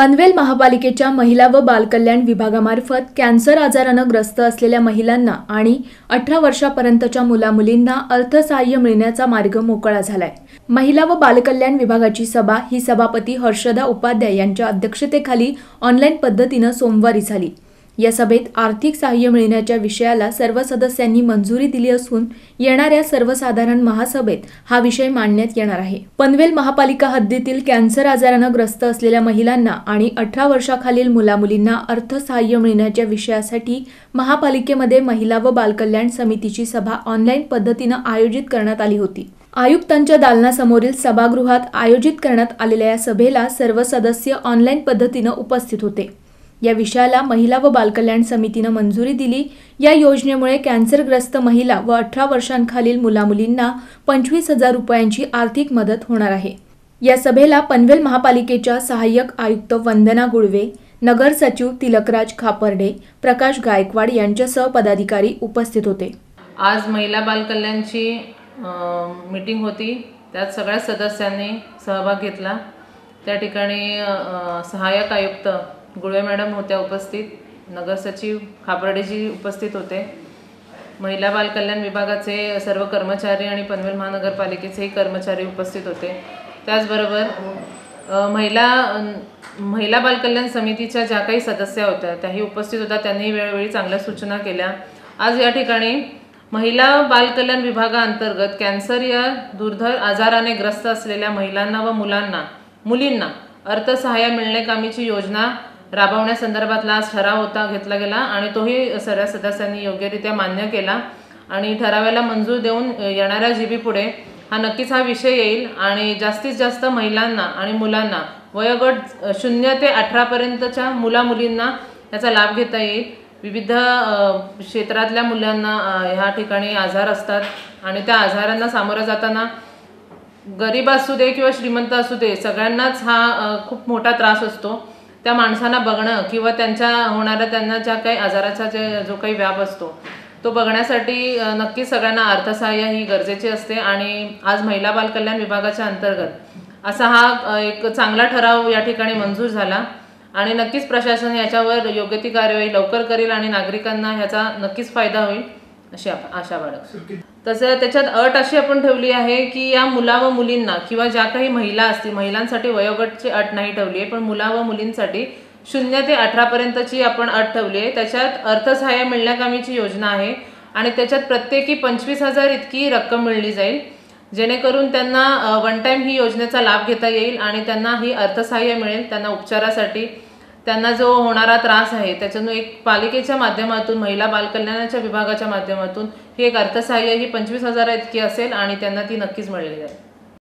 पनवेल महापालिकेच्या महिला व बालकल्याण विभागामार्फत कॅन्सर आजारानं ग्रस्त असलेल्या महिलांना आणि अठरा वर्षापर्यंतच्या मुलामुलींना अर्थसहाय्य मिळण्याचा मार्ग मोकळा झालाय. महिला व बालकल्याण विभागाची सभा ही सभापती हर्षदा उपाध्याय यांच्या अध्यक्षतेखाली ऑनलाईन पद्धतीनं सोमवारी झाली. या सभेत आर्थिक सहाय्य मिळण्याच्या विषयाला सर्व सदस्यांनी मंजुरी दिली असून येणाऱ्या सर्वसाधारण महासभेत हा विषय मांडण्यात येणार आहे. पनवेल महापालिका हद्दीतील कॅन्सर आजारानं ग्रस्त असलेल्या महिलांना आणि अठरा वर्षाखालील मुलामुलींना अर्थसहाय्य मिळण्याच्या विषयासाठी महापालिकेमध्ये महिला व बालकल्याण समितीची सभा ऑनलाईन पद्धतीनं आयोजित करण्यात आली होती. आयुक्तांच्या दालनासमोरील सभागृहात आयोजित करण्यात आलेल्या या सभेला सर्व सदस्य ऑनलाईन पद्धतीनं उपस्थित होते. या विषयाला महिला व बालकल्याण समितीनं मंजुरी दिली. या योजनेमुळे कॅन्सरग्रस्त महिला व अठरा वर्षांखालील मुलामुलींना पंचवीस हजार रुपयांची आर्थिक मदत होणार आहे. या सभेला पनवेल महापालिकेच्या सहाय्यक आयुक्त वंदना गुळवे नगर सचिव तिलकराज खापर्डे प्रकाश गायकवाड यांच्यासह पदाधिकारी उपस्थित होते. आज महिला बालकल्याणची मीटिंग होती. त्यात सगळ्या सदस्यांनी सहभाग घेतला. त्या ठिकाणी सहाय्यक आयुक्त गुळवे मॅडम होत्या उपस्थित नगरसचिव खापर्डेजी उपस्थित होते. महिला बालकल्याण विभागाचे सर्व कर्मचारी आणि पनवेल महानगरपालिकेचेही कर्मचारी उपस्थित होते. त्याचबरोबर महिला महिला बालकल्याण समितीच्या ज्या काही सदस्या होत्या त्याही उपस्थित होत्या त्यांनी वेळोवेळी चांगल्या सूचना केल्या. आज या ठिकाणी महिला बालकल्याण विभागाअंतर्गत कॅन्सर या दुर्धर आजाराने ग्रस्त असलेल्या महिलांना व मुलांना मुलींना अर्थसहाय्य मिळणे कामीची योजना राबवण्यासंदर्भातला आज ठराव होता घेतला गेला आणि तोही सर्व सदस्यांनी योग्यरित्या मान्य केला. आणि ठरावाला मंजूर देऊन येणाऱ्या जी बी पुढे हा नक्कीच हा विषय येईल आणि जास्तीत जास्त महिलांना आणि मुलांना वयोगट शून्य ते अठरापर्यंतच्या मुलामुलींना याचा लाभ घेता येईल. विविध क्षेत्रातल्या मुलांना ह्या ठिकाणी आजार असतात आणि त्या आजारांना सामोरं जाताना गरीब असू दे किंवा श्रीमंत असू दे सगळ्यांनाच हा खूप मोठा त्रास असतो. त्या माणसांना बघणं किंवा त्यांच्या होणाऱ्या त्यांना ज्या काही आजाराचा जे जो काही व्याप असतो तो बघण्यासाठी नक्की नक्कीच सगळ्यांना अर्थसहाय्य ही गरजेची असते. आणि आज महिला बालकल्याण विभागाच्या अंतर्गत असा हा एक चांगला ठराव या ठिकाणी मंजूर झाला. आणि नक्कीच प्रशासन याच्यावर योग्य ती कार्यवाही लवकर करेल आणि नागरिकांना ह्याचा नक्कीच फायदा होईल अशी आशा बाळगते. तसं त्याच्यात अट अशी आपण ठेवली आहे की या मुला व मुलींना किंवा ज्या काही महिला असतील महिलांसाठी वयोगटची अट नाही ठेवली आहे पण मुला व मुलींसाठी शून्य ते अठरापर्यंतची आपण अट ठेवली आहे. त्याच्यात अर्थसहाय्य मिळण्याकामीची योजना आहे आणि त्याच्यात प्रत्येकी पंचवीस हजार इतकी रक्कम मिळली जाईल. जेणेकरून त्यांना वन टाईम ही योजनेचा लाभ घेता येईल आणि त्यांना ही अर्थसहाय्य मिळेल त्यांना उपचारासाठी. त्यांना जो होणारा त्रास आहे त्याच्यातून एक पालिकेच्या माध्यमातून महिला बालकल्याणाच्या विभागाच्या माध्यमातून ही एक अर्थसहाय्य ही पंचवीस हजार इतकी असेल आणि त्यांना ती नक्कीच मिळेल जाईल